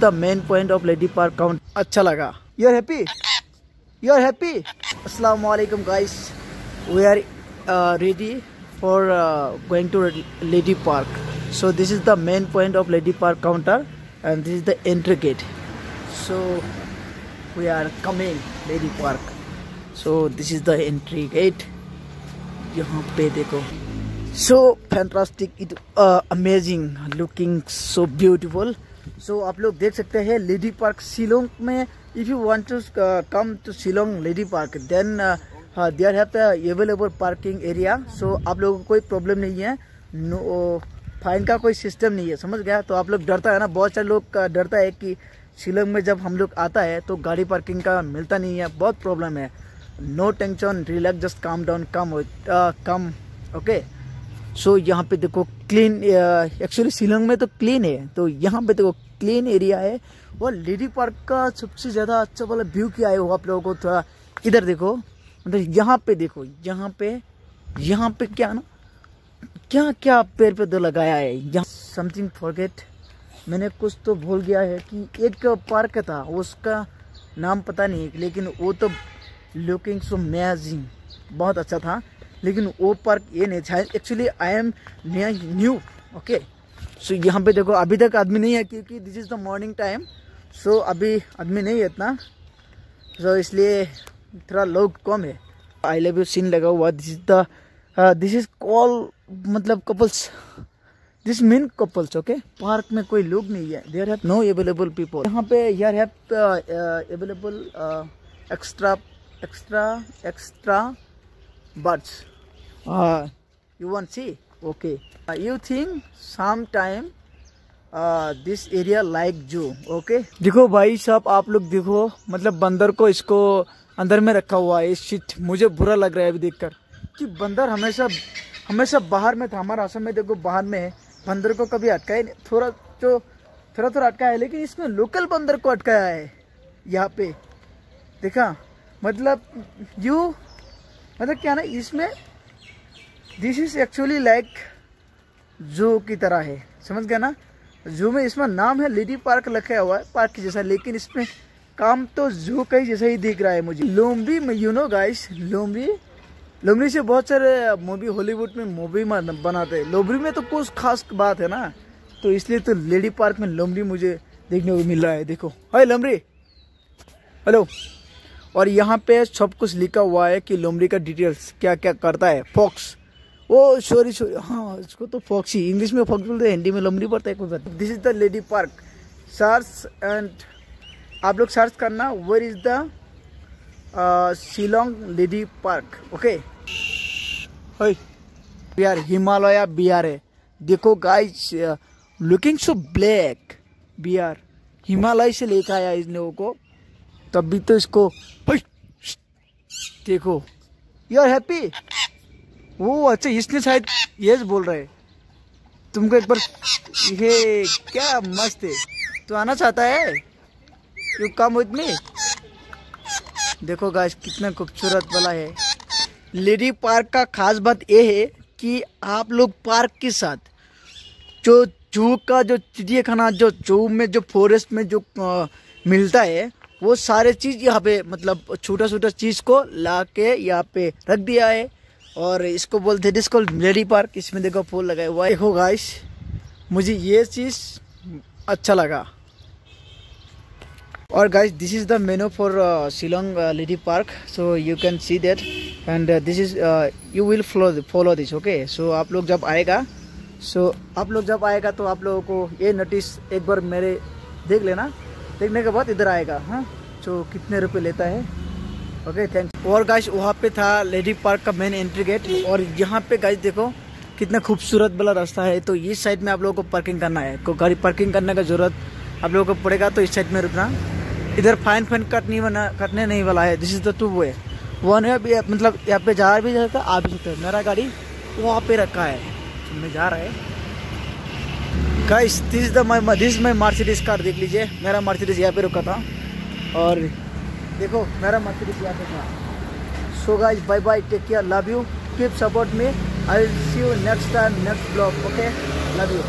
the main point of lady park count अच्छा लगा you are happy you are happy अस्सलाम वालेकुम guys we are ready for going to lady park so this is the main point of lady park counter and this is the entry gate so we are coming lady park so this is the entry gate यहाँ पे देखो so fantastic it uh, amazing looking so beautiful so आप लोग देख सकते हैं lady park Shillong में if you want to come to Shillong lady park then uh, uh, have the available parking area. So आप लोगों को कोई प्रॉब्लम नहीं है. No फाइन का कोई सिस्टम नहीं है समझ गया? तो आप लोग डरता है ना? बहुत सारे लोग डरता है कि शिलोंग में जब हम लोग आता है तो गाड़ी पार्किंग का मिलता नहीं है. बहुत प्रॉब्लम है. No tension relax just calm down come come okay so so, यहाँ पे देखो क्लीन एक्चुअली शिलोंग में तो क्लीन है तो यहाँ पे देखो क्लीन एरिया है और लेडी पार्क का सबसे ज़्यादा अच्छा वाला व्यू क्या है वो आप लोगों को थोड़ा इधर देखो। मतलब यहाँ पे देखो यहाँ पे यहाँ पे क्या ना क्या क्या पेड़ पे तो लगाया है। यहाँ समथिंग फॉरगेट मैंने कुछ तो भूल गया है कि एक पार्क था उसका नाम पता नहीं लेकिन वो तो लुकिंग सो मैजिंग बहुत अच्छा था। लेकिन वो पार्क ये नहीं था। Actually I am new okay so यहाँ पे देखो अभी तक आदमी नहीं है क्योंकि this is the morning time so अभी आदमी नहीं है इतना। सो so, इसलिए थोड़ा लोग कम है। आई लव यू सीन लगा हुआ। This is the this is call मतलब couples this mean couples okay park में कोई लोग नहीं है। There have no available people यहाँ पे यार have available extra extra extra birds you want see okay you think some time this area like zoo okay देखो भाई साहब आप लोग देखो मतलब बंदर को इसको अंदर में रखा हुआ है इस शिट मुझे बुरा लग रहा है अभी देखकर। कि बंदर हमेशा हमेशा बाहर में था हमारा असम में देखो बाहर में है। बंदर को कभी अटकाया नहीं थोड़ा जो थोड़ा थोड़ा अटकाया है लेकिन इसमें लोकल बंदर को अटकाया है यहाँ पे। देखा? मतलब यू मतलब क्या ना, इसमें दिस इज़ एक्चुअली लाइक जू की तरह है। समझ गया ना? जू में इसमें नाम है लेडी पार्क लिखा हुआ है पार्क जैसा, लेकिन इसमें काम तो जू का ही जैसा ही दिख रहा है मुझे। लोम्बी में यू नो गाइस लोम्बी लोमड़ी से बहुत सारे मूवी हॉलीवुड में मूवी बनाते हैं। लोमड़ी में तो कुछ खास बात है ना? तो इसलिए तो लेडी पार्क में लोमड़ी मुझे देखने को मिल रहा है, देखो। हाय लोमड़ी हेलो और यहाँ पे सब कुछ लिखा हुआ है कि लोमड़ी का डिटेल्स क्या क्या करता है। फॉक्स ओ सॉरी सॉरी हाँ इसको तो फॉक्स ही। इंग्लिश में फॉक्स बोलते हैं, हिंदी में लोमड़ी पड़ता है, कोई बात this is the lady park search and आप लोग सर्च करना where is the Shillong lady park okay Bihar, Himalaya Bihar है। देखो guys looking so black Bihar. Himalaya से लेकर आया इन लोगों को। तभी तो इसको देखो। यू आर हैप्पी वो अच्छा इसने शायद यस बोल रहे तुमको एक बार ये क्या मस्त है। तो आना चाहता है? यू कम विथ मी देखो गाइस कितना खूबसूरत वाला है। लेडी पार्क का खास बात यह है कि आप लोग पार्क के साथ जो जू का जो चिड़ियाखाना जो जू में जो फॉरेस्ट में जो आ, मिलता है वो सारे चीज़ यहाँ पे मतलब छोटा छोटा चीज़ को ला के यहाँ पे रख दिया है। और इसको बोलते हैं इसको लेडी पार्क इसमें देखो फूल लगाए हुआ देखो गाइस मुझे ये चीज़ अच्छा लगा। और menu for uh, Shillong uh, Lady Park. So you can see that. And uh, this is uh, you will follow follow this okay? So आप लोग जब आएगा so आप लोग जब आएगा तो आप लोगों को ये नोटिस एक बार मेरे देख लेना। देखने के बाद इधर आएगा हाँ? So कितने रुपए लेता है? ओके थैंक्स और गाइस वहाँ पे था लेडी पार्क का मेन एंट्री गेट और यहाँ पे गाइस देखो, कितना खूबसूरत वाला रास्ता है। तो इस साइड में आप लोगों को पार्किंग करना है। को गाड़ी पार्किंग करने का ज़रूरत आप लोगों को पड़ेगा तो इस साइड में रुकना। इधर फाइन फाइन कट नहीं बना, कटने नहीं वाला है। This is the two way one way मतलब यहाँ पे जा भी जाता आ भी सकता मेरा गाड़ी वहाँ पे रखा है। तो मैं जा रहा है। Guys this the my this my Mercedes car देख लीजिए। मेरा मार्सिडीज यहाँ पे रुका था। और देखो, मेरा मत पे था so guys bye bye take care love you keep support me I see you next time next blog okay love you